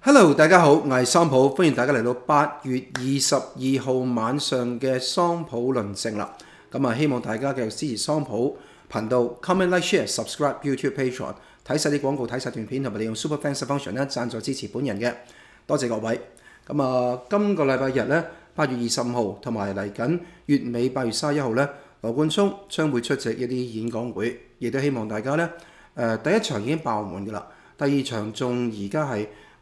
Hello，大家好，我係桑普，歡迎大家嚟到八月二十二號晚上嘅桑普論證啦。咁啊，希望大家繼續支持桑普頻道，comment like share subscribe YouTube Patreon，睇晒啲廣告，睇晒段片，同埋利用 Super Fans function 咧贊助支持本人嘅，多謝各位。咁啊，今個禮拜日咧，八月二十五號同埋嚟緊月尾八月三十一號咧，羅冠聰將會出席一啲演講會，亦都希望大家咧，誒、第一場已經爆滿㗎啦，第二場仲而家係。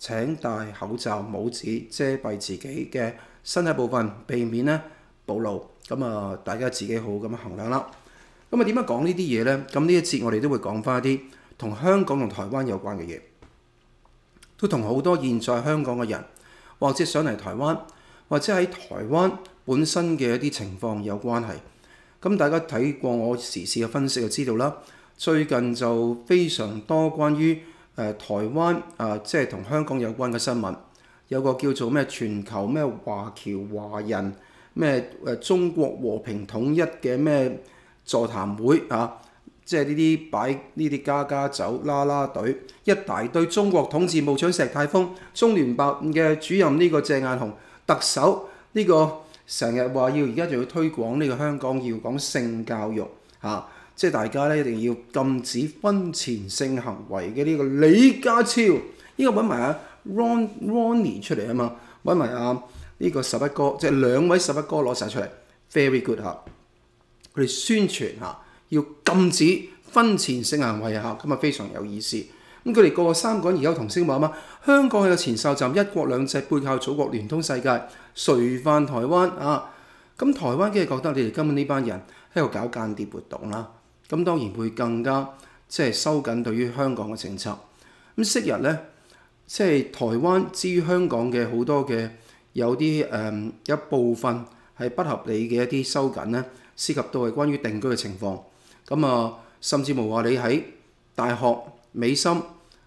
請戴口罩、帽子遮蔽自己嘅身體部分，避免咧暴露。咁啊，大家自己好好咁樣衡量啦。咁啊，點樣講呢啲嘢呢？咁呢一節我哋都會講翻啲同香港同台灣有關嘅嘢，都同好多現在香港嘅人，或者上嚟台灣，或者喺台灣本身嘅一啲情況有關係。咁大家睇過我時事嘅分析就知道啦。最近就非常多關於誒台灣啊，即係同香港有關嘅新聞，有個叫做咩全球咩華僑華人咩誒中國和平統一嘅咩座談會啊，即係呢啲擺呢啲家家酒啦啦隊一大堆中國統治部長石泰峰、中聯辦嘅主任呢個鄭雁雄、特首呢個成日話要而家就要推廣呢個香港要講性教育。啊即係大家咧一定要禁止婚前性行為嘅呢個李家超，呢、個揾埋阿 Ron Ronnie 出嚟啊嘛，揾埋阿呢個十一哥，即係兩位十一哥攞晒出嚟，very good 嚇。佢哋宣傳嚇要禁止婚前性行為嚇，咁啊非常有意思。咁佢哋個個三個人而家同聲話嘛，香港係個前哨站，一國兩制背靠祖國，聯通世界，垂範台灣啊！咁台灣梗係覺得你哋根本呢班人喺度搞間諜活動啦。咁當然會更加即係收緊對於香港嘅政策。咁昔日呢，即係台灣至於香港嘅好多嘅有啲誒、一部分係不合理嘅一啲收緊呢，涉及到係關於定居嘅情況。咁啊，甚至無話你喺大學、美心、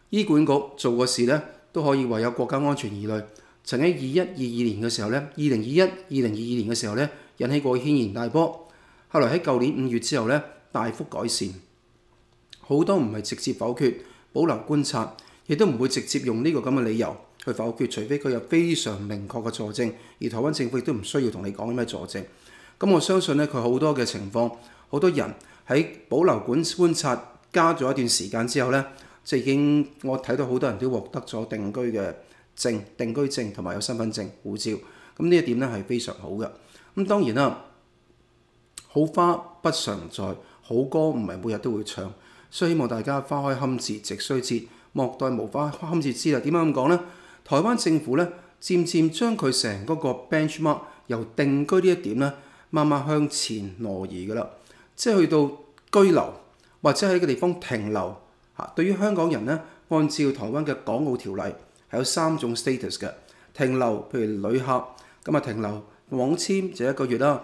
醫管局做過事呢，都可以話有國家安全疑慮。曾經二一二二年嘅時候呢，二零二一、二零二二年嘅時候呢，引起過軒然大波。後來喺舊年五月之後呢，大幅改善，好多唔係直接否決，保留觀察，亦都唔會直接用呢個咁嘅理由去否決，除非佢有非常明確嘅佐證，而台灣政府亦都唔需要同你講咩佐證。咁我相信呢，佢好多嘅情況，好多人喺保留觀觀察加咗一段時間之後呢，即係已經我睇到好多人都獲得咗定居嘅證、定居證同埋有身份證、護照。咁呢一點呢係非常好嘅。咁當然啦，好花不常在。好歌唔係每日都會唱，所以希望大家花開堪折直須折，莫待無花堪折枝啦。點解咁講呢？台灣政府咧，漸漸將佢成嗰個 benchmark 由定居呢一點咧，慢慢向前挪移噶啦，即係去到居留或者喺個地方停留嚇。對於香港人咧，按照台灣嘅港澳條例係有三種 status 嘅停留，譬如旅客咁啊，停留往簽就一個月啦。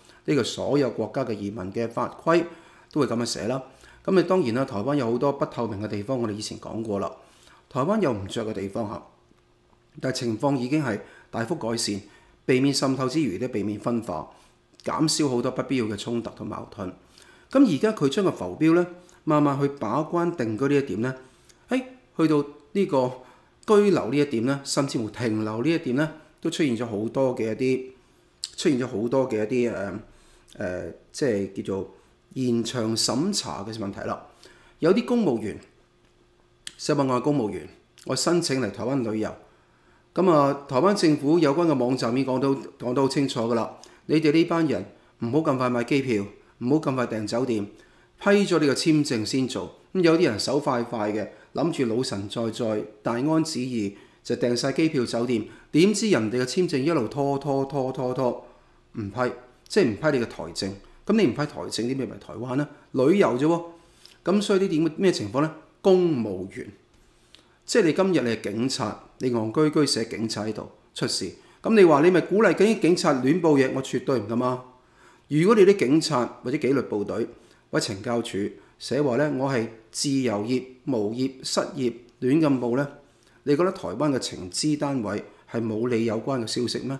呢個所有國家嘅移民嘅法規都會咁樣寫啦。咁你當然啦，台灣有好多不透明嘅地方，我哋以前講過啦。台灣有唔着嘅地方嚇，但係情況已經係大幅改善，避免滲透之餘咧，避免分化，減少好多不必要嘅衝突同矛盾。咁而家佢將個浮標咧，慢慢去把關定居呢一點咧，誒去到呢個居留呢一點咧，甚至乎停留呢一點咧，都出現咗好多嘅一啲出現咗好多嘅一啲誒誒，即係叫做延長審查嘅問題啦。有啲公務員，西班牙公務員，我申請嚟台灣旅遊，咁啊，台灣政府有關嘅網站已經講到講到好清楚噶啦。你哋呢班人唔好咁快買機票，唔好咁快訂酒店，批咗你個簽證先做。咁有啲人手快快嘅，諗住老神在在，大安旨意就訂晒機票酒店，點知人哋嘅簽證一路拖拖拖拖拖唔批，即係唔批你嘅台證。咁你唔批台證，啲咩咪台灣啦？旅遊啫喎。咁所以呢點咩情況呢？公務員，即係你今日你係警察，你戇居居寫警察喺度出事，咁你話你咪鼓勵緊啲警察亂報嘢？我絕對唔咁啊！如果你啲警察或者紀律部隊或者懲教署寫話呢，我係自由業、無業、失業亂咁報呢，你覺得台灣嘅情資單位係冇你有關嘅消息咩？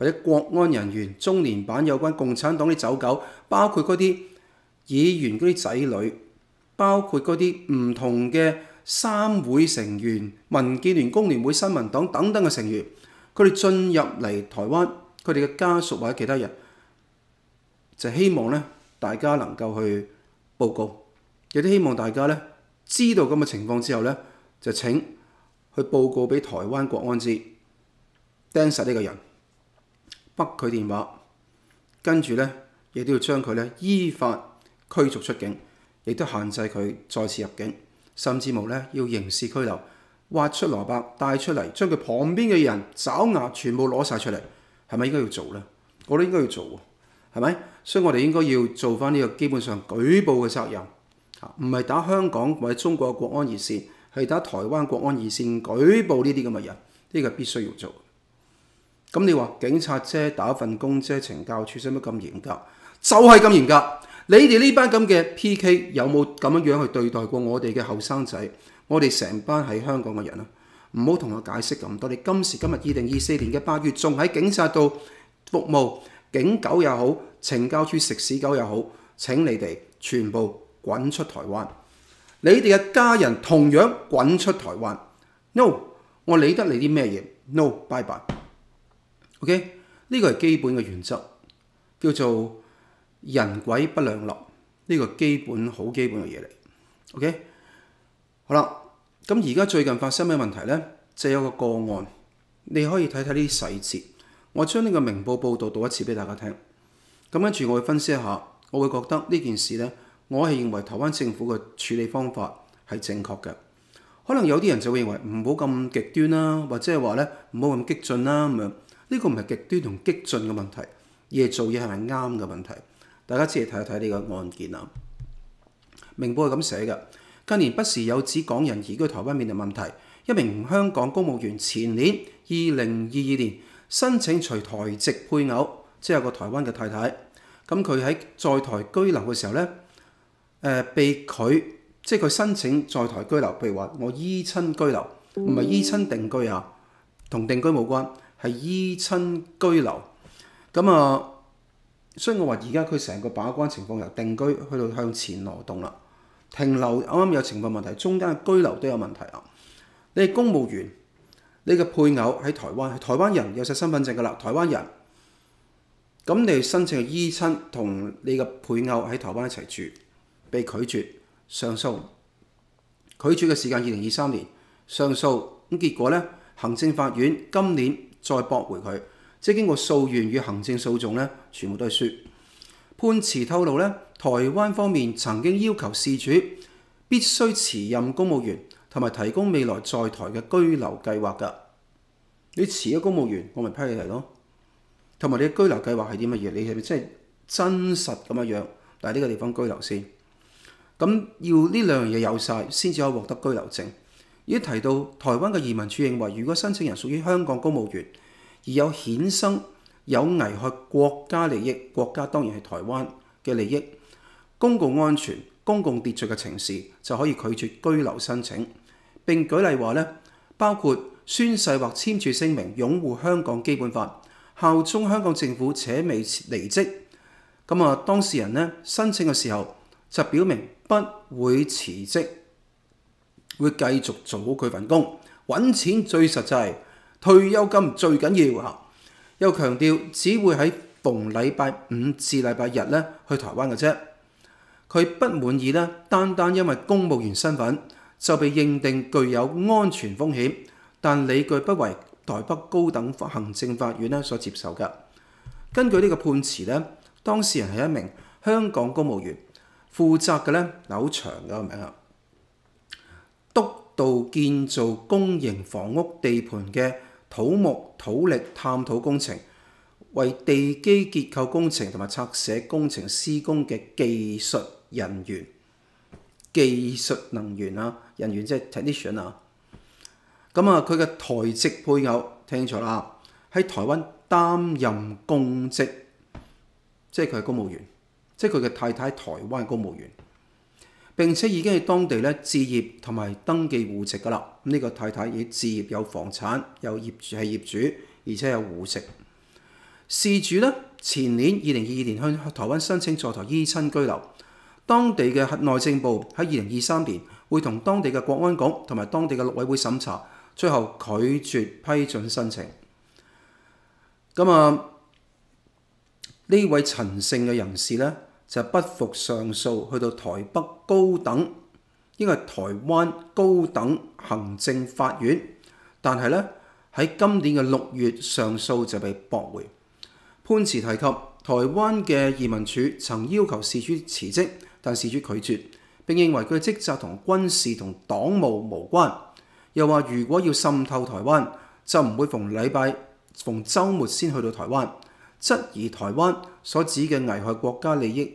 或者國安人員、中聯版有關共產黨啲走狗，包括嗰啲議員嗰啲仔女，包括嗰啲唔同嘅。三會成員、民建聯、工聯會、新民黨等等嘅成員，佢哋進入嚟台灣，佢哋嘅家屬或者其他人，就希望咧大家能夠去報告，亦都希望大家咧知道咁嘅情況之後咧，就請去報告俾台灣國安知，釘實呢個人，北佢電話，跟住咧亦都要將佢咧依法驅逐出境，亦都限制佢再次入境。甚至無咧要刑事拘留，挖出蘿蔔帶出嚟，將佢旁邊嘅人爪牙全部攞晒出嚟，係咪應該要做呢？我都應該要做喎，係咪？所以我哋應該要做翻呢個基本上舉報嘅責任，唔係打香港或者中國嘅國安熱線，係打台灣國安熱線舉報呢啲咁嘅人，呢個必須要做。咁你話警察啫，打份工啫，懲教處使乜咁嚴格？就係咁嚴格。你哋呢班咁嘅 PK 有冇咁樣樣去對待過我哋嘅後生仔？我哋成班喺香港嘅人啊，唔好同我解釋咁多。你今時今日二零二四年嘅八月，仲喺警察度服務，警狗又好，懲教處食屎狗又好，請你哋全部滾出台灣。你哋嘅家人同樣滾出台灣。No，我理得你啲咩嘢？No，bye bye。OK，呢個係基本嘅原則，叫做。人鬼不兩立，呢個基本好基本嘅嘢嚟。OK，好啦，咁而家最近發生咩問題呢？就有個個案，你可以睇睇呢啲細節。我將呢個明報報導讀一次俾大家聽。咁跟住我會分析一下，我會覺得呢件事呢，我係認為台灣政府嘅處理方法係正確嘅。可能有啲人就會認為唔好咁極端啦，或者係話呢唔好咁激進啦咁樣。呢個唔係極端同激進嘅問題，而係做嘢係咪啱嘅問題。大家只係睇一睇呢個案件啊。明報係咁寫嘅，近年不時有指港人移居台灣面臨問題。一名香港公務員前年二零二二年申請隨台籍配偶，即係有個台灣嘅太太。咁佢喺在台居留嘅時候呢，誒、被佢即係佢申請在台居留，譬如話我依親居留，唔係依親定居啊，同定居冇關，係依親居留。咁啊〜所以我話而家佢成個把關情況由定居去到向前挪動啦，停留啱啱有情況問題，中間嘅居留都有問題啊！你係公務員，你嘅配偶喺台灣，係台灣人有晒身份證噶啦，台灣人，咁你申請依親同你嘅配偶喺台灣一齊住，被拒絕上訴，拒絕嘅時間二零二三年上訴，咁結果呢，行政法院今年再駁回佢。即係經過訴願與行政訴訟咧，全部都係輸。判詞透露咧，台灣方面曾經要求事主必須辭任公務員，同埋提供未來在台嘅居留計劃㗎。你辭咗公務員，我咪批你嚟咯。同埋你嘅居留計劃係啲乜嘢？你係咪真係真實咁樣樣？但係呢個地方居留先，咁要呢兩樣嘢有晒，先至可以獲得居留證。一提到台灣嘅移民署認為，如果申請人屬於香港公務員，而有衍生有危害國家利益，國家當然係台灣嘅利益、公共安全、公共秩序嘅情事，就可以拒絕居留申請。並舉例話咧，包括宣誓或簽署聲明擁護香港基本法、效忠香港政府且未離職。咁啊，當事人咧申請嘅時候就表明不會辭職，會繼續做好佢份工，揾錢最實際，退休金最緊要嚇。又強調只會喺逢禮拜五至禮拜日咧去台灣嘅啫。佢不滿意咧，單單因為公務員身份就被認定具有安全風險，但理據不為台北高等行政法院咧所接受嘅。根據呢個判詞咧，當事人係一名香港公務員，負責嘅咧嗱好長嘅名啊，督導建造公營房屋地盤嘅土木土力探討工程，為地基結構工程同埋拆卸工程施工嘅技術人員、技術能源啊，人員即係 technician 啊。咁啊，佢嘅台籍配偶聽錯啦，喺台灣擔任公職，即係佢係公務員，即係佢嘅太太台灣公務員。並且已經喺當地咧置業同埋登記戶籍噶啦。呢、個太太已置業有房產，有業主係業主，而且有戶籍。事主咧前年二零二二年向台灣申請在台依親居留，當地嘅內政部喺二零二三年會同當地嘅國安局同埋當地嘅陸委會審查，最後拒絕批准申請。咁啊，呢位陳姓嘅人士咧。就不服上訴，去到台北高等，應該係台灣高等行政法院，但係咧喺今年嘅六月上訴就被駁回。判詞提及台灣嘅移民署曾要求事主辭職，但事主拒絕，並認為佢嘅職責同軍事同黨務無關。又話如果要滲透台灣，就唔會逢禮拜逢週末先去到台灣。質疑台灣所指嘅危害國家利益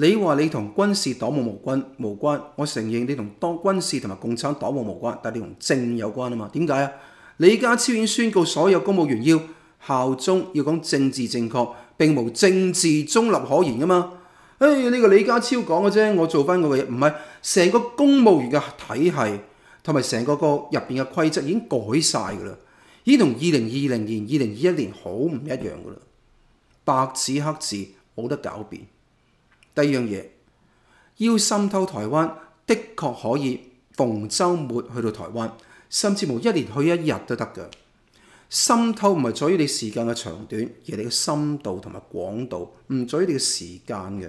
你話你同軍事黨務無關無關，我承認你同當軍事同埋共產黨務無關，但係你同政有關啊嘛？點解啊？李家超已經宣告所有公務員要效忠，要講政治正確，並無政治中立可言噶嘛？誒、哎、呢、這個李家超講嘅啫，我做翻我嘅嘢，唔係成個公務員嘅體系同埋成個個入邊嘅規則已經改晒噶啦，已經同二零二零年、二零二一年好唔一樣噶啦，白紙黑字冇得狡辯。第二樣嘢，要滲透台灣，的確可以逢週末去到台灣，甚至乎一年去一日都得㗎。滲透唔係在於你時間嘅長短，而係你嘅深度同埋廣度，唔在於你嘅時間嘅。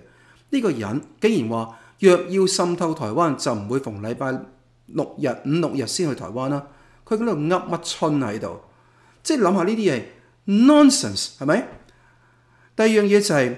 呢個人竟然話，若要滲透台灣，就唔會逢禮拜六日、五六日先去台灣啦。佢喺度噏乜春喺度？即係諗下呢啲嘢 nonsense 係咪？第二樣嘢就係。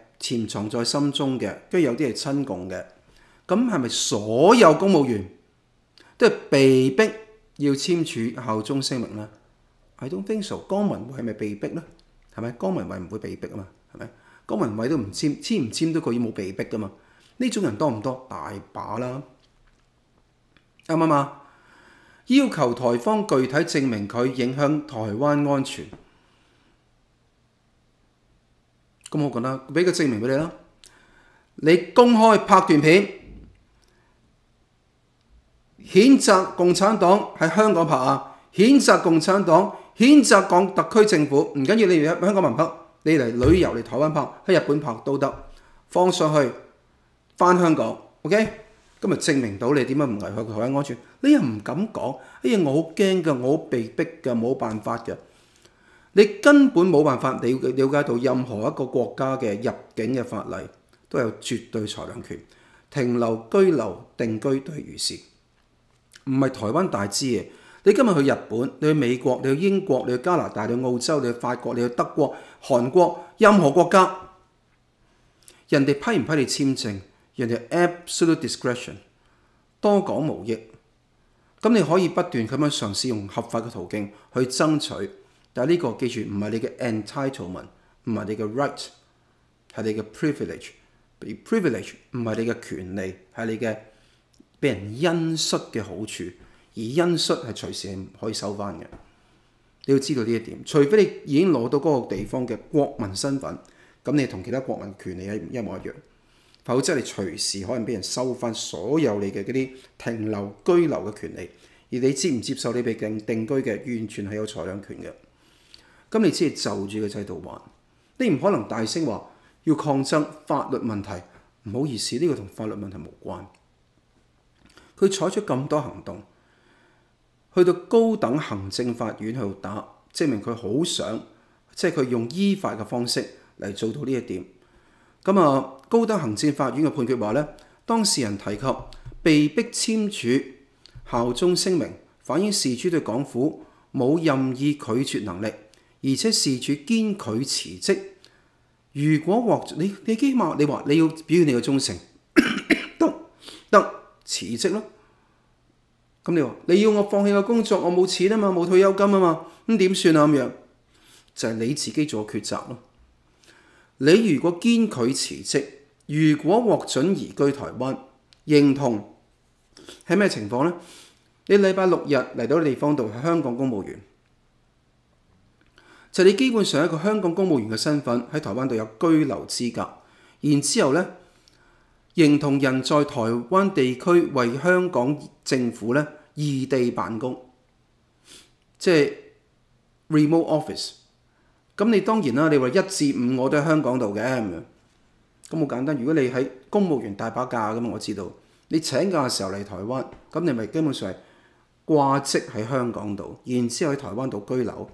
潛藏在心中嘅，跟住有啲係親共嘅，咁係咪所有公務員都係被逼要簽署效忠聲明咧？I don't think so。江文慧係咪被逼咧？係咪江文慧唔會被逼啊嘛？係咪江文慧都唔簽，簽唔簽都佢冇被逼噶嘛？呢種人多唔多？大把啦，啱唔啱啊？要求台方具體證明佢影響台灣安全。咁我覺得俾個證明俾你啦，你公開拍段片，譴責共產黨喺香港拍啊，譴責共產黨，譴責港特區政府，唔緊要，你嚟香港文拍，你嚟旅遊嚟台灣拍，喺日本拍都得，放上去翻香港，OK？咁咪證明到你點樣唔危害台灣安全？你又唔敢講，哎呀我好驚㗎，我好被逼㗎，冇辦法㗎。你根本冇辦法了解到任何一個國家嘅入境嘅法例都有絕對裁量權，停留、居留、定居都係如是，唔係台灣大支嘅。你今日去日本，你去美國，你去英國，你去加拿大，你去澳洲，你去法國，你去德國、韓國，任何國家，人哋批唔批你簽證，人哋 absolute discretion，多講無益。咁你可以不斷咁樣嘗試用合法嘅途徑去爭取，但係呢個記住唔係你嘅 entitlement，唔係你嘅 right，係你嘅 privilege。而 privilege 唔係你嘅權利，係你嘅俾人恩恤嘅好處。而恩恤係隨時係可以收翻嘅，你要知道呢一點。除非你已經攞到嗰個地方嘅國民身份，咁你同其他國民權利係一模一樣。否則你隨時可能俾人收翻所有你嘅嗰啲停留居留嘅權利。而你接唔接受你被定定居嘅，完全係有裁量權嘅。咁你只係就住個制度玩，你唔可能大聲話要抗爭法律問題。唔好意思，呢個同法律問題無關。佢採取咁多行動。去到高等行政法院去打，證明佢好想，即係佢用依法嘅方式嚟做到呢一點。咁啊，高等行政法院嘅判決話咧，當事人提及被逼簽署效忠聲明，反映事主對港府冇任意拒絕能力，而且事主堅拒辭職。如果獲你你起碼你話你要表現你嘅忠誠，得得辭職咯。咁你話你要我放棄個工作，我冇錢啊嘛，冇退休金啊嘛，咁點算啊？咁樣就係、你自己做抉擇咯。你如果堅拒辭職，如果獲准移居台灣，認同係咩情況呢？你禮拜六日嚟到地方度係香港公務員，就你基本上一個香港公務員嘅身份喺台灣度有居留資格，然之後咧。認同人在台灣地區為香港政府咧異地辦公，即係 remote office。咁你當然啦，你話一至五我都喺香港度嘅咁樣，咁好簡單。如果你喺公務員大把假咁，我知道你請假嘅時候嚟台灣，咁你咪基本上係掛職喺香港度，然之後喺台灣度居留。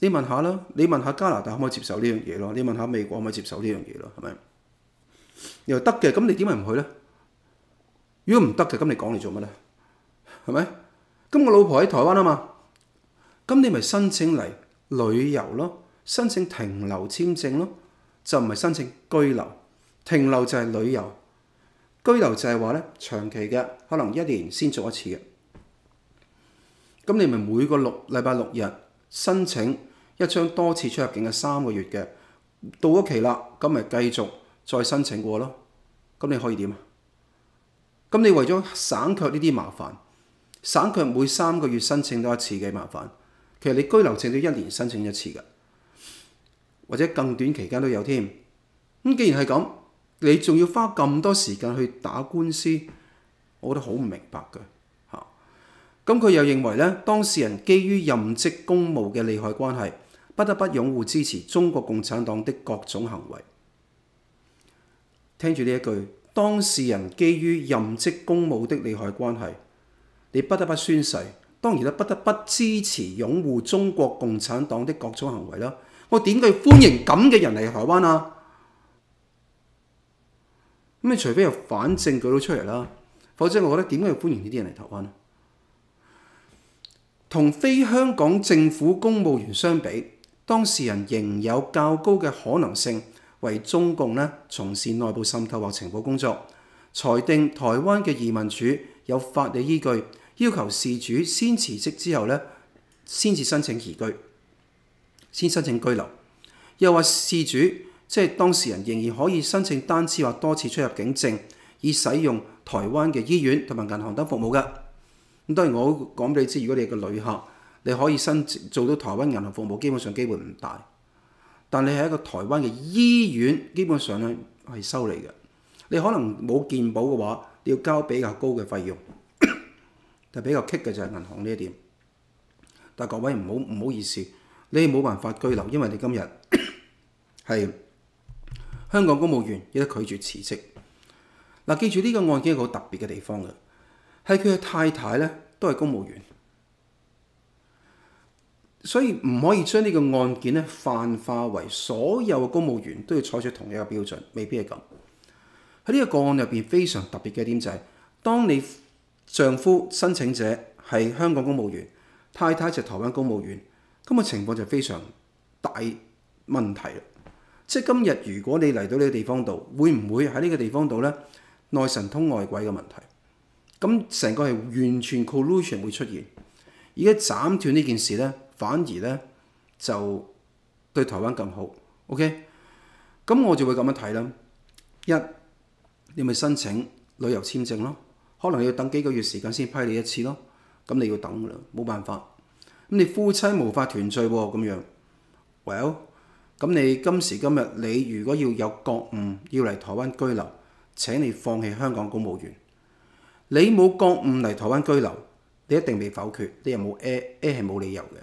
你問下啦，你問下加拿大可唔可以接受呢樣嘢咯？你問下美國可唔可以接受呢樣嘢咯？係咪？又得嘅，咁你點解唔去咧？如果唔得嘅，咁你講嚟做乜咧？係咪？咁我老婆喺台灣啊嘛，咁你咪申請嚟旅遊咯，申請停留簽證咯，就唔係申請居留。停留就係旅遊，居留就係話咧長期嘅，可能一年先做一次嘅。咁你咪每個六禮拜六日申請一張多次出入境嘅三個月嘅，到咗期啦，咁咪繼續。再申請過咯，咁你可以點啊？咁你為咗省卻呢啲麻煩，省卻每三個月申請多一次嘅麻煩，其實你居留證都一年申請一次㗎，或者更短期間都有添。咁既然係咁，你仲要花咁多時間去打官司，我覺得好唔明白㗎嚇。咁佢又認為咧，當事人基於任職公務嘅利害關係，不得不擁護支持中國共產黨的各種行為。聽住呢一句，當事人基於任職公務的利害關係，你不得不宣誓，當然啦，不得不支持擁護中國共產黨的各種行為啦。我點解歡迎咁嘅人嚟台灣啊？咁你除非有反證據都出嚟啦，否則我覺得點解要歡迎呢啲人嚟台灣？同非香港政府公務員相比，當事人仍有較高嘅可能性。為中共咧從事內部滲透或情報工作，裁定台灣嘅移民署有法理依據，要求事主先辭職之後咧，先至申請移居，先申請居留。又話事主即係當事人仍然可以申請單次或多次出入境證，以使用台灣嘅醫院同埋銀行等服務嘅。咁當然我講俾你知，如果你係個旅客，你可以申請做到台灣銀行服務，基本上機會唔大。但你係一個台灣嘅醫院，基本上咧係收你嘅。你可能冇健保嘅話，你要交比較高嘅費用。但比較棘嘅就係銀行呢一點。但各位唔好唔好意思，你係冇辦法居留，因為你今日 係香港公務員亦都拒絕辭職。嗱，記住呢個案件係好特別嘅地方嘅，係佢嘅太太咧都係公務員，所以唔可以將呢個案件咧泛化為所有嘅公務員都要採取同一個標準，未必係咁。喺呢個個案入邊非常特別嘅一點就係，當你丈夫申請者係香港公務員，太太就台灣公務員，咁個情況就非常大問題啦。即係今日如果你嚟到呢個地方度，會唔會喺呢個地方度咧內神通外鬼嘅問題？咁成個係完全 collusion 會出現，而家斬斷呢件事咧，反而咧就對台灣更好。OK，咁我就會咁樣睇啦。一，你咪申請旅遊簽證咯，可能要等幾個月時間先批你一次咯。咁你要等噶啦，冇辦法。咁你夫妻無法團聚喎，咁樣，Well，咁你今時今日你如果要有覺悟，要嚟台灣居留，請你放棄香港公務員。你冇覺悟嚟台灣居留，你一定被否決。你又冇 A，A 係冇理由嘅。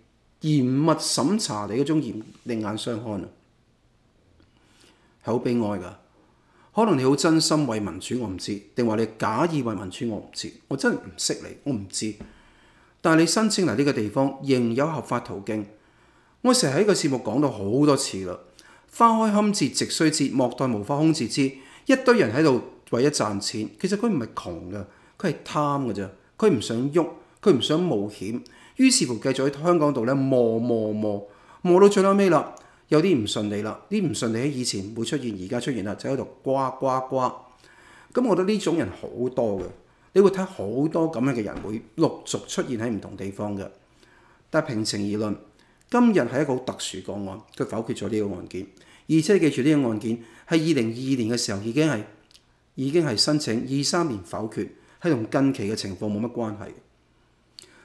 嚴密審查你嗰種嚴另眼相看啊，係好悲哀㗎。可能你好真心為民主，我唔知；定話你假意為民主，我唔知。我真係唔識你，我唔知。但係你申請嚟呢個地方，仍有合法途徑。我成日喺個節目講到好多次啦。花開堪折直須折，莫待無花空折枝。一堆人喺度為咗賺錢，其實佢唔係窮㗎。佢係貪噶啫，佢唔想喐，佢唔想冒險，於是乎繼續喺香港度咧磨磨磨磨到最後尾啦，有啲唔順利啦，啲唔順利喺以前會出現，而家出現啦，就喺度呱呱呱。咁我覺得呢種人好多嘅，你會睇好多咁樣嘅人會陸續出現喺唔同地方嘅。但係平情而論，今日係一個好特殊個案，佢否決咗呢個案件，而且記住呢個案件係二零二二年嘅時候已經係已經係申請二三年否決。係同近期嘅情況冇乜關係，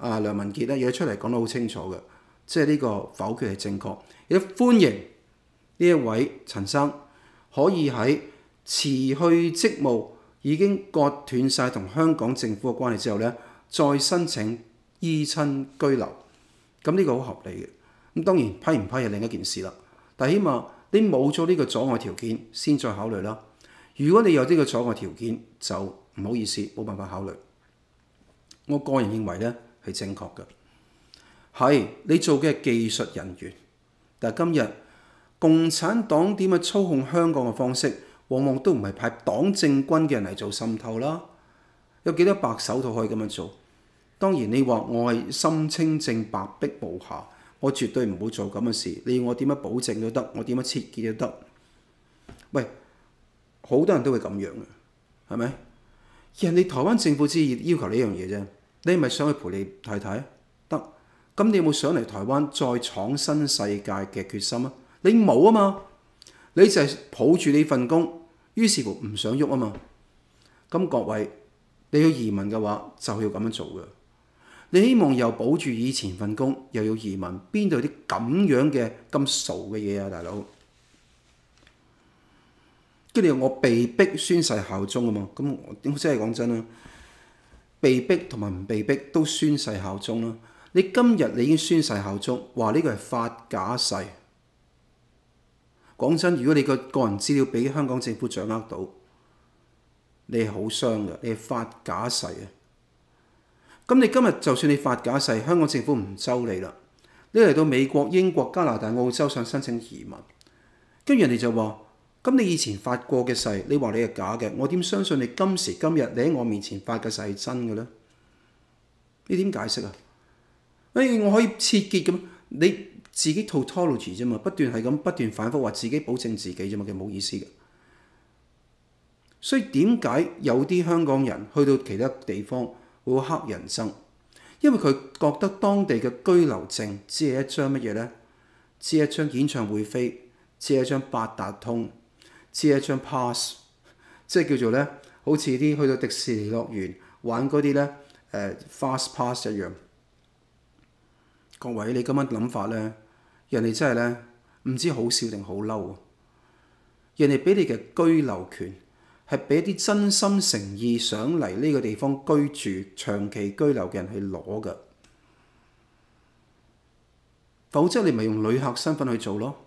啊梁文傑咧，亦出嚟講得好清楚嘅，即係呢個否決係正確，亦都歡迎呢一位陳生可以喺辭去職務已經割斷晒同香港政府嘅關係之後咧，再申請依親居留，咁呢個好合理嘅。咁當然批唔批係另一件事啦，但係起碼你冇咗呢個阻礙條件先再考慮啦。如果你有呢個阻礙條件就唔好意思，冇辦法考慮。我個人認為咧係正確嘅，係你做嘅係技術人員，但係今日共產黨點樣操控香港嘅方式，往往都唔係派黨政軍嘅人嚟做滲透啦。有幾多白手套可以咁樣做？當然你話我係心清正白璧無瑕，我絕對唔會做咁嘅事。你要我點樣保證都得，我點樣設計都得。喂，好多人都會咁樣嘅，係咪？人哋台灣政府之要求呢樣嘢啫，你咪想去陪你太太？得，咁你有冇想嚟台灣再闖新世界嘅決心啊？你冇啊嘛，你就係抱住呢份工，於是乎唔想喐啊嘛。咁各位，你要移民嘅話就要咁樣做嘅。你希望又保住以前份工，又要移民，邊度有啲咁樣嘅咁傻嘅嘢啊，大佬？跟住我被逼宣誓效忠啊嘛，咁我點真係講真啦，被逼同埋唔被逼都宣誓效忠啦。你今日你已經宣誓效忠，話呢個係發假誓。講真，如果你個個人資料俾香港政府掌握到，你係好傷嘅，你係發假誓啊。咁你今日就算你發假誓，香港政府唔收你啦，你嚟到美國、英國、加拿大、澳洲想申請移民，跟住人哋就話：咁你以前發過嘅誓，你話你係假嘅，我點相信你今時今日你喺我面前發嘅誓係真嘅咧？你點解釋啊？誒，我可以切結咁，你自己 tautology 啫嘛，不斷係咁不斷反覆話自己保證自己啫嘛，其實冇意思嘅。所以點解有啲香港人去到其他地方會黑人憎？因為佢覺得當地嘅居留證只係一張乜嘢呢？只係一張演唱會飛，只係一張八達通，只係一張 pass，即係叫做呢，好似啲去到迪士尼樂園玩嗰啲呢誒 fast pass 一樣。各位，你咁樣諗法呢，人哋真係呢，唔知好笑定好嬲啊！人哋俾你嘅居留權。係俾啲真心誠意想嚟呢個地方居住、長期居留嘅人去攞㗎，否則你咪用旅客身份去做咯。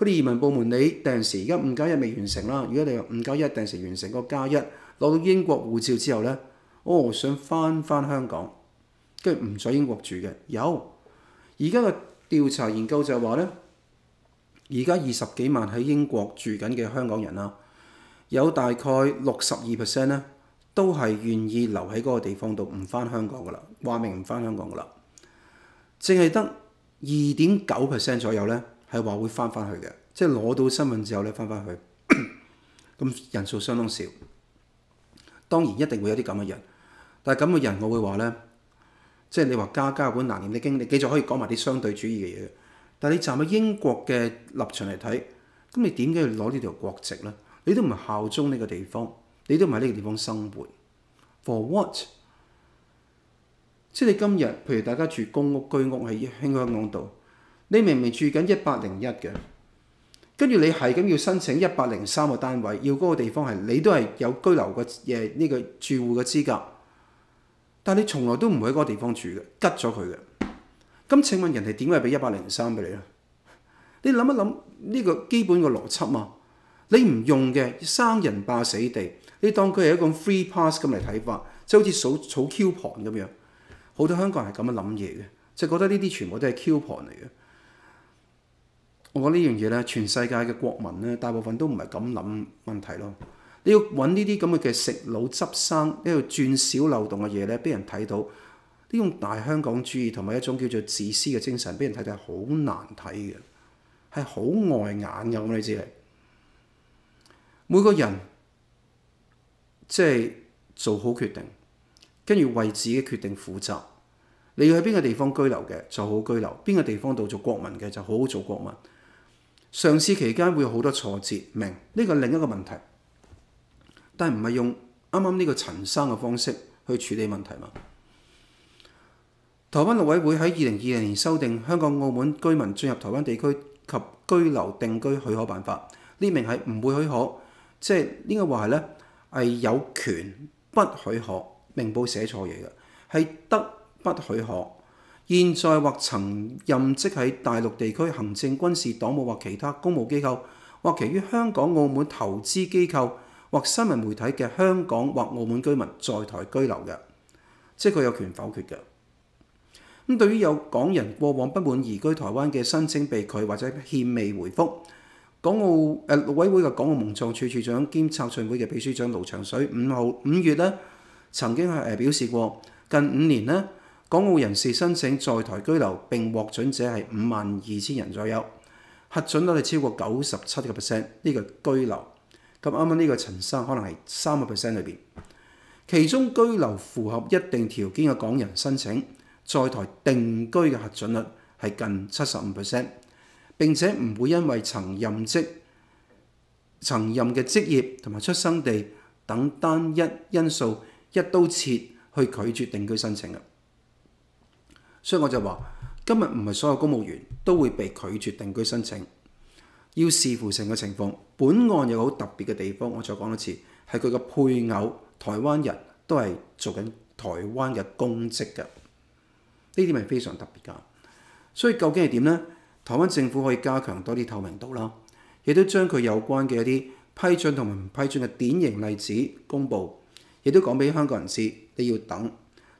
佢哋移民部門你定時而家五加一未完成啦，如果你五加一定時完成個加一攞到英國護照之後咧，哦想翻翻香港，跟住唔在英國住嘅有。而家嘅調查研究就係話咧，而家二十幾萬喺英國住緊嘅香港人啦。有大概六十二 percent 咧，都係願意留喺嗰個地方度，唔翻香港噶啦，話明唔翻香港噶啦。淨係得二點九 percent 左右咧，係話會翻翻去嘅，即係攞到身份之後咧，翻翻去。咁人數相當少，當然一定會有啲咁嘅人，但係咁嘅人，我會話咧，即係你話家家本難念的經，你繼續可以講埋啲相對主義嘅嘢。但係你站喺英國嘅立場嚟睇，咁你點解要攞呢條國籍咧？你都唔係效忠呢個地方，你都唔喺呢個地方生活。For what？即係你今日，譬如大家住公屋、居屋喺香港度，你明明住緊一百零一嘅，跟住你係咁要申請一百零三個單位，要嗰個地方係你都係有居留嘅誒呢個住戶嘅資格，但你從來都唔會喺嗰個地方住嘅，吉咗佢嘅。咁請問人哋點解俾一百零三俾你咧？你諗一諗呢個基本嘅邏輯嘛？你唔用嘅生人霸死地，你當佢係一個 free pass 咁嚟睇法，即係好似數儲 coupon 咁樣。好多香港人係咁樣諗嘢嘅，就覺得呢啲全部都係 coupon 嚟嘅。我覺得呢樣嘢咧，全世界嘅國民咧，大部分都唔係咁諗問題咯。你要揾呢啲咁嘅嘅食腦執生，呢度鑽小漏洞嘅嘢咧，俾人睇到呢種大香港主義同埋一種叫做自私嘅精神，俾人睇到係好難睇嘅，係好礙眼嘅。咁你知係。每個人即係做好決定，跟住為自己決定負責。你要喺邊個地方居留嘅，就好居留；邊個地方度做國民嘅，就好好做國民。上市期間會有好多挫折，明呢個另一個問題，但唔係用啱啱呢個陳生嘅方式去處理問題嘛？台灣陸委會喺二零二零年修訂《香港澳門居民進入台灣地區及居留定居許可辦法》，呢名係唔會許可。即係應該話係咧，係有權不許可，明報寫錯嘢嘅，係得不許可。現在或曾任職喺大陸地區行政、軍事、黨務或其他公務機構，或其於香港、澳門投資機構或新聞媒體嘅香港或澳門居民在台居留嘅，即係佢有權否決嘅。咁對於有港人過往不滿移居台灣嘅申請被拒或者欠未回覆。港澳誒陸委會嘅港澳蒙藏處處長兼策進會嘅秘書長盧長水五號五月咧曾經係誒表示過，近五年咧港澳人士申請在台居留並獲准者係五萬二千人左右，核准率係超過九十七個 percent 呢個居留。咁啱啱呢個陳生可能係三個 percent 裏邊，其中居留符合一定條件嘅港人申請在台定居嘅核准率係近七十五 percent。並且唔會因為曾任職、曾任嘅職業同埋出生地等單一因素一刀切去拒絕定居申請嘅。所以我就話，今日唔係所有公務員都會被拒絕定居申請，要視乎成個情況。本案有好特別嘅地方，我再講一次，係佢嘅配偶台灣人都係做緊台灣嘅公職嘅，呢啲咪非常特別㗎。所以究竟係點呢？台灣政府可以加強多啲透明度啦，亦都將佢有關嘅一啲批准同埋唔批准嘅典型例子公佈，亦都講俾香港人知，你要等。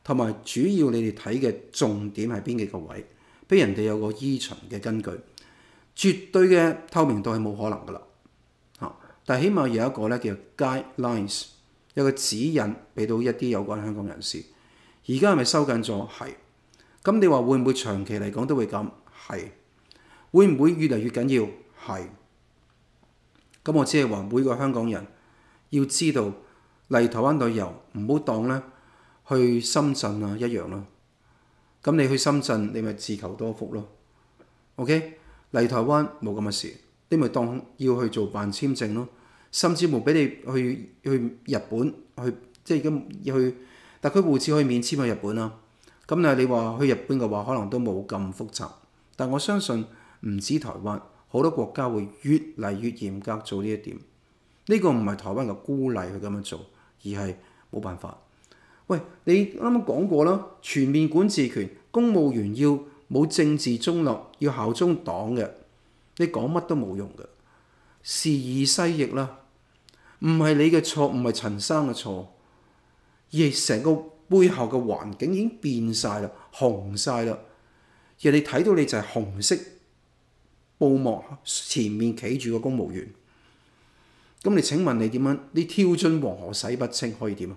同埋主要你哋睇嘅重點係邊幾個位，俾人哋有個依循嘅根據，絕對嘅透明度係冇可能噶啦嚇。但係起碼有一個咧叫 guidelines，有個指引俾到一啲有關香港人士。而家係咪收緊咗？係。咁你話會唔會長期嚟講都會咁？係。會唔會越嚟越緊要？係。咁我只係話每個香港人要知道嚟台灣旅遊唔好當咧。去深圳啊，一樣咯。咁你去深圳，你咪自求多福咯。OK，嚟台灣冇咁嘅事，你咪當要去做辦簽證咯。甚至乎俾你去去日本去，即係咁去特區護照可以免簽去日本啦。咁但係你話去日本嘅話，可能都冇咁複雜。但我相信唔止台灣，好多國家會越嚟越嚴格做呢一點。呢個唔係台灣嘅孤例去咁樣做，而係冇辦法。喂，你啱啱講過啦，全面管治權，公務員要冇政治中立，要效忠黨嘅，你講乜都冇用嘅，時移世易啦，唔係你嘅錯，唔係陳生嘅錯，而係成個背後嘅環境已經變晒啦，紅晒啦，人哋睇到你就係紅色布幕前面企住個公務員，咁你請問你點樣？你挑進黃河洗不清可以點啊？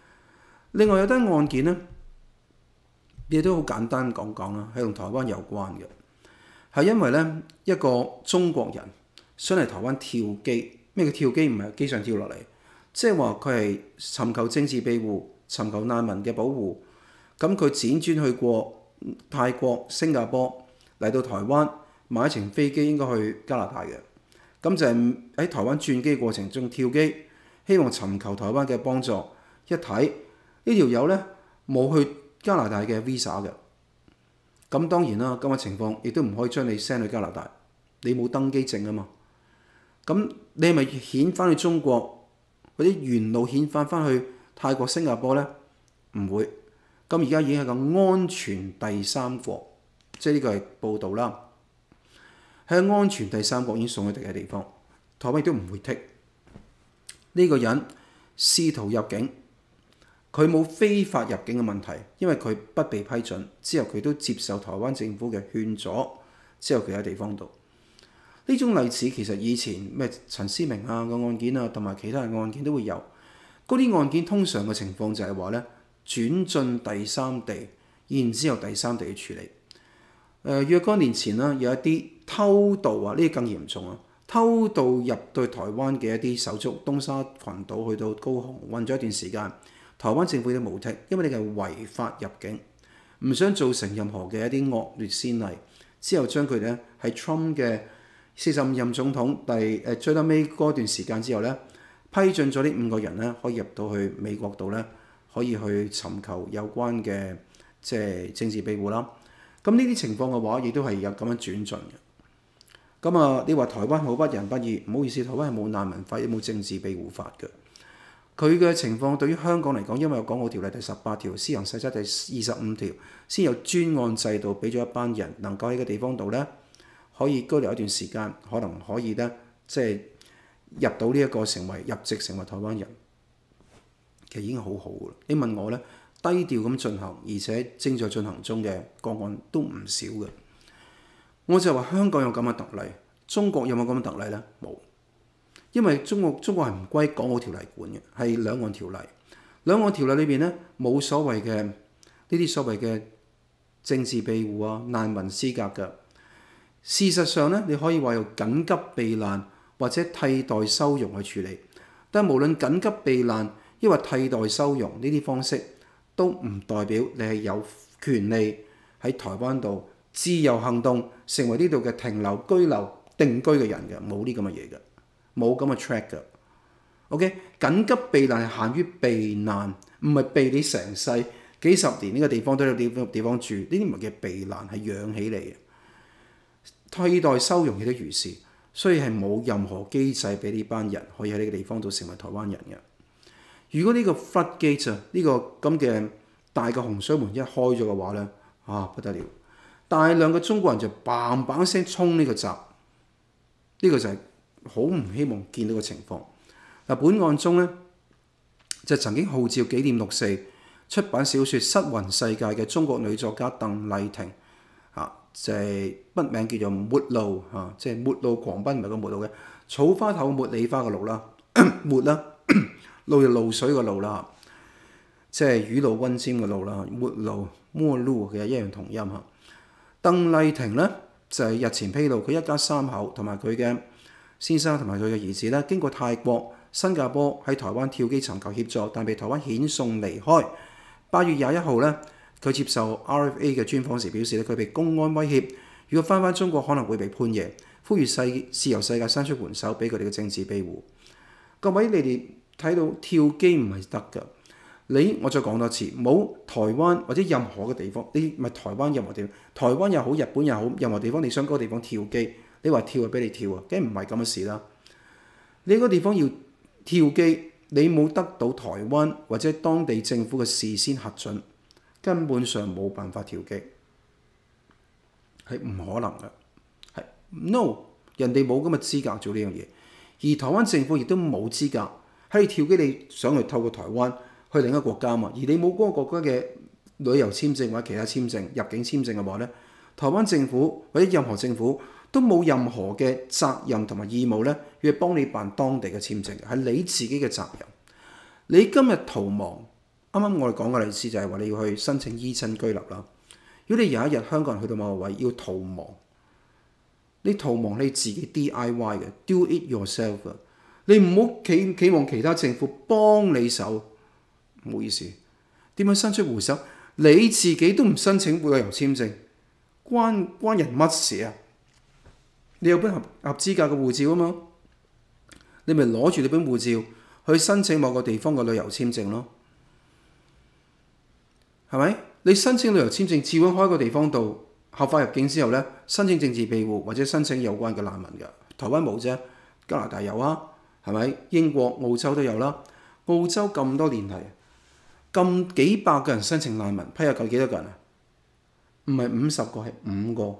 另外有單案件呢，亦都好簡單講講啦，係同台灣有關嘅，係因為呢一個中國人想嚟台灣跳機，咩叫跳機？唔係機上跳落嚟，即係話佢係尋求政治庇護、尋求難民嘅保護。咁佢輾轉去過泰國、新加坡，嚟到台灣買一程飛機，應該去加拿大嘅。咁就係喺台灣轉機過程中跳機，希望尋求台灣嘅幫助。一睇。呢條友咧冇去加拿大嘅 visa 嘅，咁當然啦，今日情況亦都唔可以將你 send 去加拿大，你冇登機證啊嘛。咁你係咪遣翻去中國或者原路遣返翻去泰國、新加坡咧？唔會。咁而家已經係個安全第三國，即係呢個係報道啦。喺安全第三國已經送去第嘅地方，台灣都唔會剔呢個人試圖入境。佢冇非法入境嘅問題，因為佢不被批准，之後佢都接受台灣政府嘅勸阻，之後佢喺地方度。呢種例子其實以前咩陳思明啊個案件啊，同埋其他嘅案件都會有。嗰啲案件通常嘅情況就係話咧，轉進第三地，然之後第三地去處理。誒、若干年前啦，有一啲偷渡啊，呢啲更嚴重啊，偷渡入對台灣嘅一啲手足，東沙群島去到高雄，混咗一段時間。台灣政府都冇剔，因為你係違法入境，唔想造成任何嘅一啲惡劣先例。之後將佢咧喺 Trump 嘅四十五任總統第誒最後尾嗰段時間之後咧，批准咗呢五個人咧可以入到去美國度咧，可以去尋求有關嘅即係政治庇護啦。咁呢啲情況嘅話，亦都係有咁樣轉進嘅。咁啊，你話台灣好不仁不義，唔好意思，台灣係冇難民法，亦冇政治庇護法嘅。佢嘅情況對於香港嚟講，因為有港澳條例第十八條、私行細則第二十五條，先有專案制度，俾咗一班人能夠喺個地方度咧，可以居留一段時間，可能可以咧即係入到呢一個成為入籍成為台灣人，其實已經好好噶啦。你問我咧，低調咁進行，而且正在進行中嘅個案都唔少嘅。我就話香港有咁嘅特例，中國有冇咁嘅特例咧？冇，因為中國中國係唔歸港澳條例管嘅，係兩岸條例。兩岸條例裏邊咧冇所謂嘅呢啲所謂嘅政治庇護啊、難民資格嘅。事實上咧，你可以話用緊急避難或者替代收容去處理，但係無論緊急避難抑或替代收容呢啲方式，都唔代表你係有權利喺台灣度自由行動，成為呢度嘅停留、居留、定居嘅人嘅，冇呢咁嘅嘢嘅，冇咁嘅 track 嘅。OK，緊急避難係限於避難，唔係避你成世幾十年呢個地方都有地方地方住，呢啲唔係叫避難，係養起嚟嘅。替代收容亦都如是，所以係冇任何機制俾呢班人可以喺呢個地方度成為台灣人嘅。如果呢個 floodgate 啊，呢個咁嘅大嘅洪水門一開咗嘅話咧，啊不得了！大量嘅中國人就砰砰聲衝呢個閘，呢個就係好唔希望見到嘅情況。嗱，本案中咧就曾經號召紀念六四出版小説《失魂世界》嘅中國女作家鄧麗婷。啊就係筆名叫做末路嚇，即係末路狂奔唔係個末路嘅草花頭茉莉花嘅露啦，末啦，露就露水嘅露啦，即係雨露溫沾嘅露啦，末路摩路其實一樣同音嚇。鄧麗婷咧就係日前披露佢一家三口同埋佢嘅先生同埋佢嘅兒子咧，經過泰國、新加坡喺台灣跳機尋求協助，但被台灣遣送離開。八月廿一號咧。佢接受 RFA 嘅專訪時表示咧，佢被公安威脅，如果翻返中國可能會被判刑，呼籲世自由世界伸出援手俾佢哋嘅政治庇護。各位你哋睇到跳機唔係得㗎，你我再講多次，冇台灣或者任何嘅地方，你唔係台灣任何地方，台灣又好，日本又好，任何地方你想嗰個地方跳機，你話跳就俾你跳啊，梗係唔係咁嘅事啦。你嗰個地方要跳機，你冇得到台灣或者當地政府嘅事先核准。根本上冇辦法跳機，係唔可能嘅，係 no，人哋冇咁嘅資格做呢樣嘢，而台灣政府亦都冇資格喺你跳機。你想去透過台灣去另一個國家嘛？而你冇嗰個國家嘅旅遊簽證或者其他簽證、入境簽證嘅話咧，台灣政府或者任何政府都冇任何嘅責任同埋義務咧，要幫你辦當地嘅簽證，係你自己嘅責任。你今日逃亡。啱啱我哋講嘅例子就係話你要去申請依親居留啦。如果你有一日香港人去到某個位要逃亡，你逃亡你自己 DIY 嘅，do it yourself。你唔好企期望其他政府幫你手，唔好意思。點樣伸出援手？你自己都唔申請旅遊簽證，關關人乜事啊？你有本合合資格嘅護照啊嘛，你咪攞住你本護照去申請某個地方嘅旅遊簽證咯。係咪？你申請旅遊簽證，照樣開個地方度合法入境之後咧，申請政治庇護或者申請有關嘅難民嘅。台灣冇啫，加拿大有啊，係咪？英國、澳洲都有啦。澳洲咁多年嚟，咁幾百個人申請難民，批入夠幾多個人啊？唔係五十個，係五個。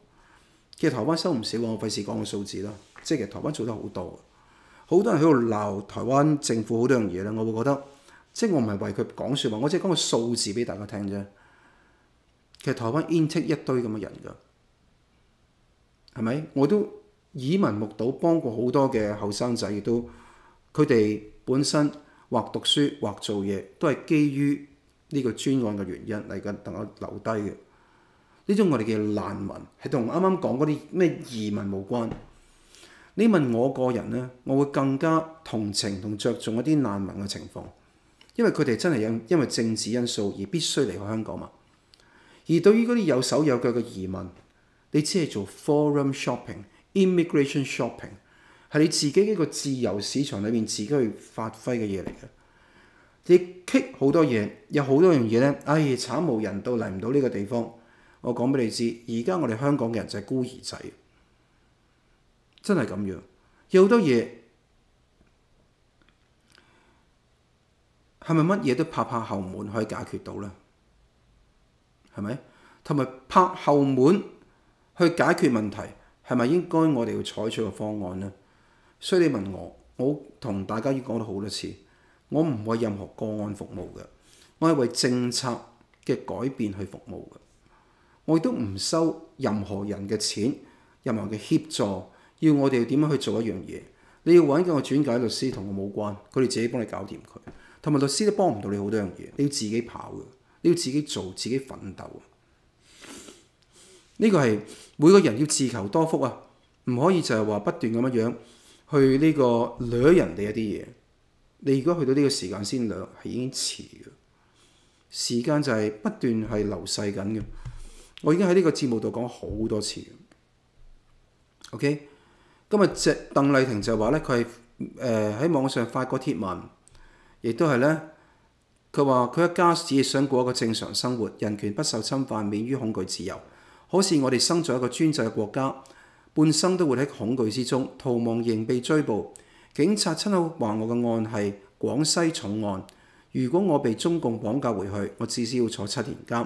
其實台灣收唔少，我費事講個數字啦。即係其實台灣做得好多，好多人喺度鬧台灣政府好多樣嘢咧，我會覺得。即係我唔係為佢講説話，我只係講個數字俾大家聽啫。其實台灣 intake 一堆咁嘅人㗎，係咪？我都耳聞目睹幫過好多嘅後生仔，亦都佢哋本身或讀書或做嘢，都係基於呢個專案嘅原因嚟緊，等我留低嘅。呢種我哋嘅難民係同啱啱講嗰啲咩移民無關。你問我個人咧，我會更加同情同着重一啲難民嘅情況。因為佢哋真係因因為政治因素而必須離開香港嘛，而對於嗰啲有手有腳嘅移民，你只係做 forum shopping immigration shopping，係你自己一個自由市場裏面自己去發揮嘅嘢嚟嘅。你棘好多嘢，有好多樣嘢咧，唉，慘無人道嚟唔到呢個地方。我講俾你知，而家我哋香港嘅人就係孤兒仔，真係咁樣。有好多嘢係咪乜嘢都拍拍後門可以解決到咧？係咪？同埋拍後門去解決問題，係咪應該我哋要採取個方案呢？所以你問我，我同大家已經講咗好多次，我唔為任何個案服務嘅，我係為政策嘅改變去服務嘅。我亦都唔收任何人嘅錢，任何嘅協助，要我哋點樣去做一樣嘢。你要揾個轉介律師同我冇關，佢哋自己幫你搞掂佢。同埋律師都幫唔到你好多樣嘢，你要自己跑嘅，你要自己做，自己奮鬥。呢個係每個人要自求多福啊！唔可以就係話不斷咁樣樣去呢個掠人哋一啲嘢。你如果去到呢個時間先掠，係已經遲嘅。時間就係不斷係流逝緊嘅。我已經喺呢個節目度講好多次。OK，今日隻鄧麗婷就話咧，佢係誒喺網上發個貼文，亦都係咧，佢話佢一家只係想過一個正常生活，人權不受侵犯，免於恐懼自由。可是我哋生在一個專制嘅國家，半生都活喺恐懼之中，逃亡仍被追捕。警察親口話我嘅案係廣西重案，如果我被中共綁架回去，我至少要坐七年監。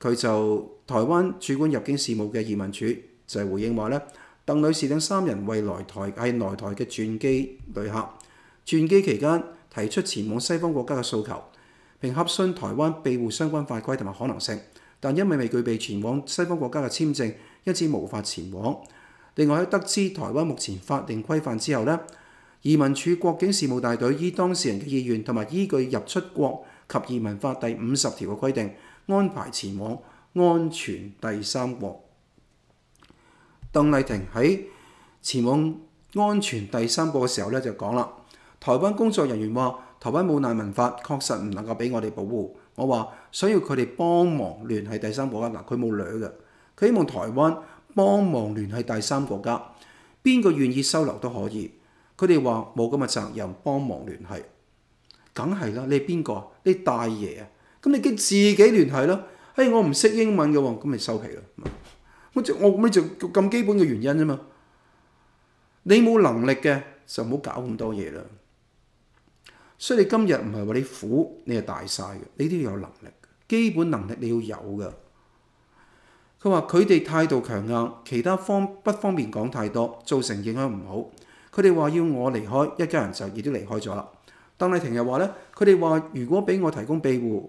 佢就台灣主管入境事務嘅移民署就係回應話呢，鄧女士等三人為來台係來台嘅轉機旅客，轉機期間提出前往西方國家嘅訴求，並洽詢台灣庇護相關法規同埋可能性。但因為未具備前往西方國家嘅簽證，因此無法前往。另外喺得知台灣目前法定規範之後呢，移民署國境事務大隊依當事人嘅意願同埋依據入出國及移民法第五十條嘅規定，安排前往安全第三國。鄧麗婷喺前往安全第三國嘅時候咧，就講啦，台灣工作人員話：台灣冇難民法，確實唔能夠俾我哋保護。我話想要佢哋幫忙聯繫第三國家，嗱佢冇掠嘅，佢希望台灣幫忙聯繫第三國家，邊個願意收留都可以。佢哋話冇咁嘅責任幫忙聯繫，梗係啦。你係邊個？你大爺啊？咁你經自己聯繫咯。嘿，我唔識英文嘅喎，咁咪收皮咯。我就我咪就咁基本嘅原因啫嘛。你冇能力嘅就唔好搞咁多嘢啦。所以你今日唔係話你苦，你係大晒嘅，你都要有能力，基本能力你要有噶。佢話佢哋態度強硬，其他方不方便講太多，造成影響唔好。佢哋話要我離開，一家人就已經離開咗啦。鄧麗婷又話咧，佢哋話如果俾我提供庇護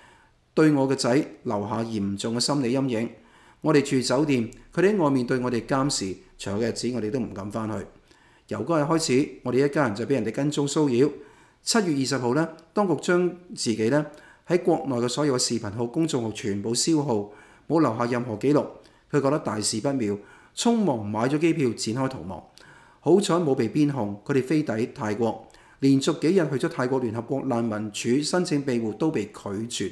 對我嘅仔留下嚴重嘅心理陰影。我哋住酒店，佢哋喺外面對我哋監視，長嘅日子我哋都唔敢翻去。由嗰日開始，我哋一家人就俾人哋跟蹤騷擾。七月二十號咧，當局將自己咧喺國內嘅所有嘅視頻號、公眾號全部消耗，冇留下任何記錄。佢覺得大事不妙，匆忙買咗機票展開逃亡。好彩冇被邊控，佢哋飛抵泰國。連續幾日去咗泰國聯合國難民署申請庇護都被拒絕，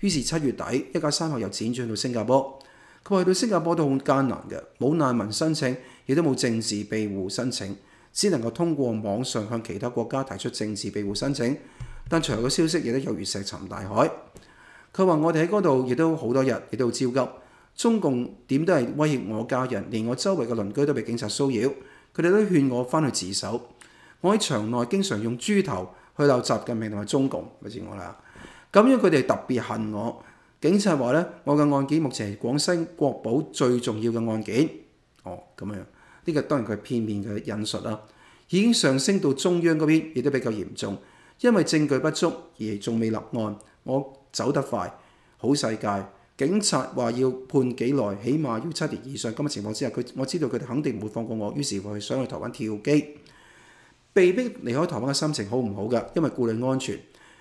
於是七月底一家三口又輾轉到新加坡。佢話去到新加坡都好艱難嘅，冇難民申請，亦都冇政治庇護申請，只能夠通過網上向其他國家提出政治庇護申請。但隨後嘅消息亦都猶如石沉大海。佢話：我哋喺嗰度亦都好多日，亦都好焦急。中共點都係威脅我家人，連我周圍嘅鄰居都被警察騷擾。佢哋都勸我翻去自首。我喺場內經常用豬頭去鬧習近平同埋中共，咪知我啦。咁樣佢哋特別恨我。警察話咧，我嘅案件目前係廣西國寶最重要嘅案件。哦，咁樣呢個當然佢片面嘅引述啦。已經上升到中央嗰邊，亦都比較嚴重，因為證據不足而仲未立案。我走得快，好世界。警察話要判幾耐，起碼要七年以上。咁嘅情況之下，佢我知道佢哋肯定唔會放過我，於是乎想去台灣跳機。被逼離開台灣嘅心情好唔好㗎？因為顧慮安全，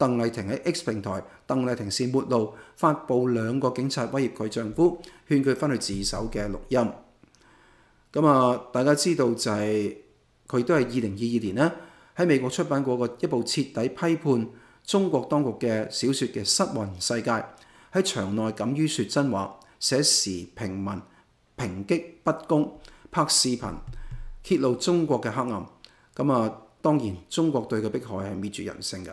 鄧麗婷喺 X 平台，鄧麗婷是末路發布兩個警察威脅佢丈夫，勸佢翻去自首嘅錄音。咁啊，大家知道就係、佢都係二零二二年呢，喺美國出版過個一部徹底批判中國當局嘅小説嘅《失魂世界》，喺場內敢於説真話，寫時平民。抨擊不公，拍視頻揭露中國嘅黑暗。咁啊，當然中國對佢迫害係滅絕人性嘅。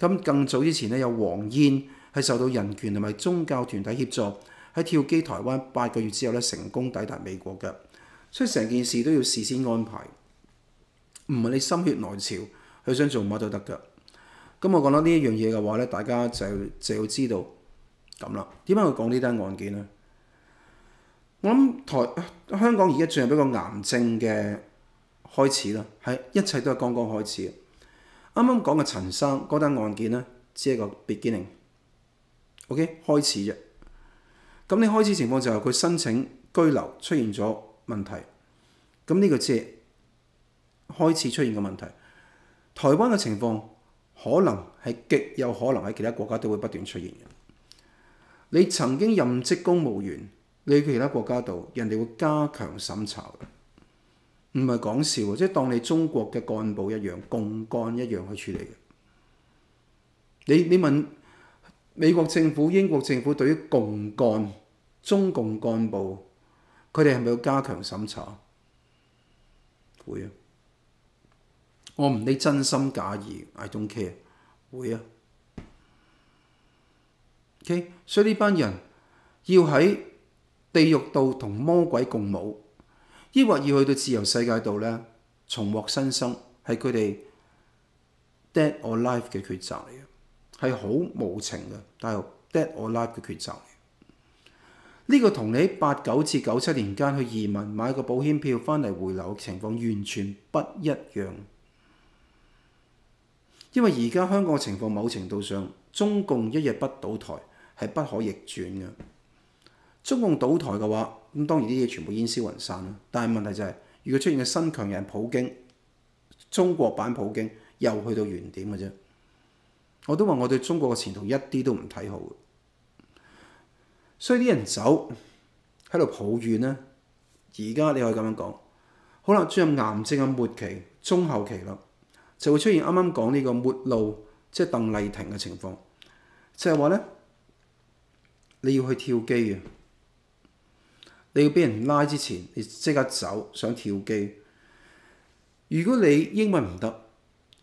咁更早之前呢，有黃燕係受到人權同埋宗教團體協助，喺跳機台灣八個月之後呢，成功抵達美國嘅。所以成件事都要事先安排，唔係你心血來潮佢想做乜都得㗎。咁我講到呢一樣嘢嘅話呢，大家就就要知道。咁啦，點解會講呢單案件呢？我諗台香港而家進入一個癌症嘅開始啦，係一切都係剛剛開始。啱啱講嘅陳生嗰單案件呢，只係個 beginning，OK，開始啫。咁你開始情況就係佢申請居留出現咗問題，咁呢個只係開始出現嘅問題。台灣嘅情況可能係極有可能喺其他國家都會不斷出現嘅。你曾經任職公務員，你去其他國家度，人哋會加強審查嘅，唔係講笑，即係當你中國嘅幹部一樣，共幹一樣去處理嘅。你你問美國政府、英國政府對於共幹中共幹部，佢哋係咪要加強審查？會啊！我唔理真心假意，I don't care，會啊 OK，所以呢班人要喺地獄度同魔鬼共舞，抑或要去到自由世界度咧重獲新生，係佢哋 dead or life 嘅抉擇嚟嘅，係好無情嘅，但係 dead or life 嘅抉擇嚟。呢、個同你喺八九至九七年間去移民買個保險票翻嚟回流嘅情況完全不一樣，因為而家香港嘅情況某程度上，中共一日不倒台。係不可逆轉嘅。中共倒台嘅話，咁當然啲嘢全部煙消雲散啦。但係問題就係、如果出現嘅新強人普京，中國版普京又去到原點嘅啫。我都話我對中國嘅前途一啲都唔睇好。所以啲人走喺度抱怨咧，而家你可以咁樣講，好啦，進入癌症嘅末期、中後期啦，就會出現啱啱講呢個末路，即係鄧麗婷嘅情況，就係話咧，你要去跳機嘅，你要俾人拉之前，你即刻走，想跳機。如果你英文唔得，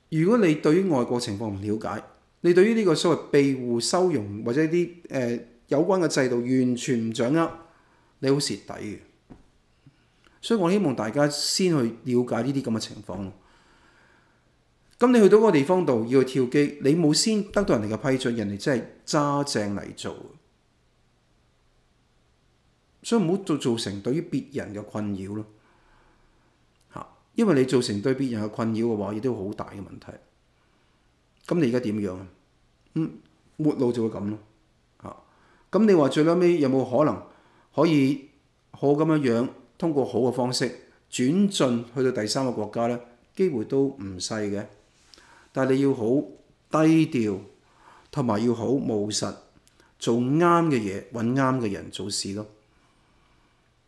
如果你對於外國情況唔了解，你對於呢個所謂庇護、收容或者啲誒、有關嘅制度完全唔掌握，你好蝕底嘅。所以我希望大家先去了解呢啲咁嘅情況。咁你去到嗰個地方度要去跳機，你冇先得到人哋嘅批准，人哋真係揸正嚟做。所以唔好做造成對於別人嘅困擾咯。嚇，因為你造成對別人嘅困擾嘅話，亦都好大嘅問題。咁你而家點樣啊？嗯，末路就會咁咯。嚇，咁你話最撚尾有冇可能可以好咁樣樣通過好嘅方式轉進去到第三個國家咧？機會都唔細嘅。但係你要好低調，同埋要好務實，做啱嘅嘢，揾啱嘅人做事咯。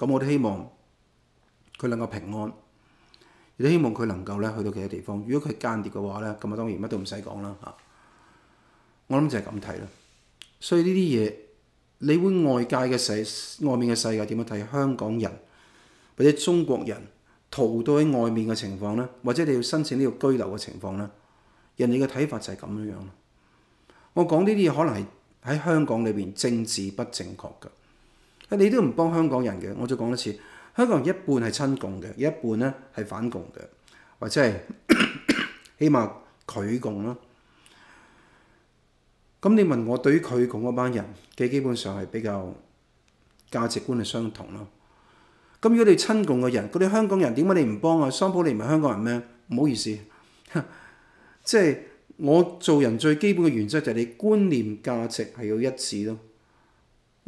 咁我都希望佢能夠平安，亦都希望佢能夠咧去到其他地方。如果佢間諜嘅話咧，咁啊當然乜都唔使講啦嚇。我諗就係咁睇啦。所以呢啲嘢，你會外界嘅世外面嘅世界點樣睇香港人或者中國人逃到喺外面嘅情況咧，或者你要申請呢個居留嘅情況咧，人哋嘅睇法就係咁樣樣。我講呢啲嘢可能係喺香港裏邊政治不正確㗎。你都唔幫香港人嘅，我再講一次，香港人一半係親共嘅，一半咧係反共嘅，或者係 起碼拒共啦。咁你問我對於拒共嗰班人嘅基本上係比較價值觀係相同咯。咁如果你親共嘅人，嗰啲香港人點解你唔幫啊？桑普你唔係香港人咩？唔好意思，即係我做人最基本嘅原則就係你觀念價值係要一致咯。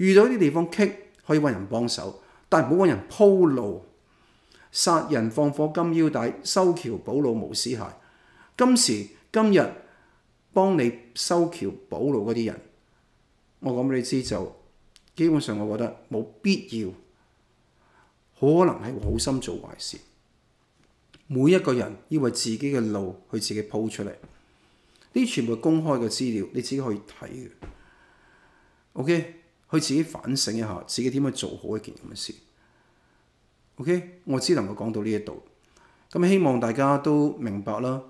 遇到啲地方棘，可以揾人幫手，但唔好揾人鋪路，殺人放火金腰帶，修橋補路無屍骸。今時今日幫你修橋補路嗰啲人，我講俾你知就基本上，我覺得冇必要，可能係好心做壞事。每一個人要為自己嘅路去自己鋪出嚟，呢全部公開嘅資料，你自己可以睇嘅。OK。去自己反省一下，自己點樣做好一件咁嘅事。OK，我只能夠講到呢一度。咁希望大家都明白啦。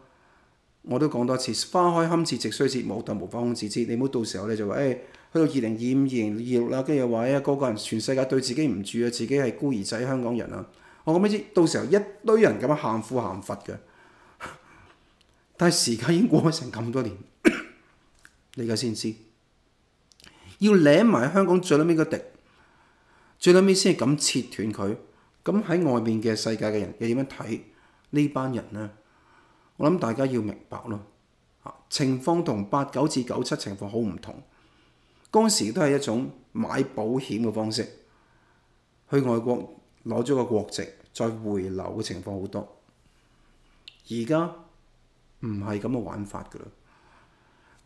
我都講多次，花開堪折直須折，無待無花空自知。你唔好到時候咧就話誒、去到二零二五、二零二六啦，跟住又話誒，個個人全世界對自己唔住啊，自己係孤兒仔香港人啊。我講俾你知，到時候一堆人咁樣喊苦喊佛嘅。但係時間已經過咗成咁多年，你而家先知。要舐埋香港最撚尾個敵，最撚尾先係咁切斷佢。咁喺外面嘅世界嘅人又點樣睇呢班人呢？我諗大家要明白咯。情況同八九至九七情況好唔同。當時都係一種買保險嘅方式，去外國攞咗個國籍再回流嘅情況好多。而家唔係咁嘅玩法㗎啦。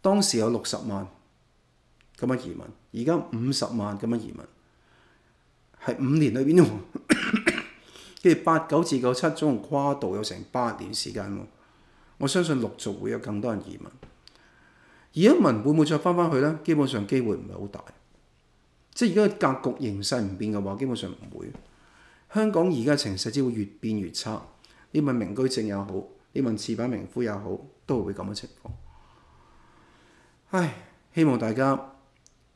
當時有六十萬。咁樣移民，而家五十萬咁樣移民，係五年裏邊喎，跟住八九至九七總共跨度有成八年時間喎。我相信陸續會有更多人移民，而一民會唔會再翻返去咧？基本上機會唔係好大，即係而家嘅格局形勢唔變嘅話，基本上唔會。香港而家嘅情勢只會越變越差。你問名居證又好，你問次品名夫又好，都會咁嘅情況。唉，希望大家